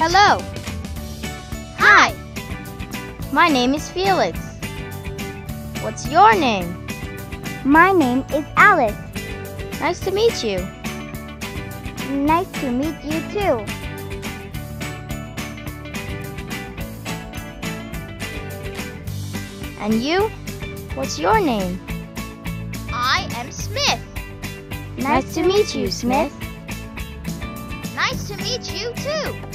Hello. Hi. My name is Felix. What's your name? My name is Alice. Nice to meet you. Nice to meet you too. And you? What's your name? I am Smith. Nice to meet you, Smith. Nice to meet you too.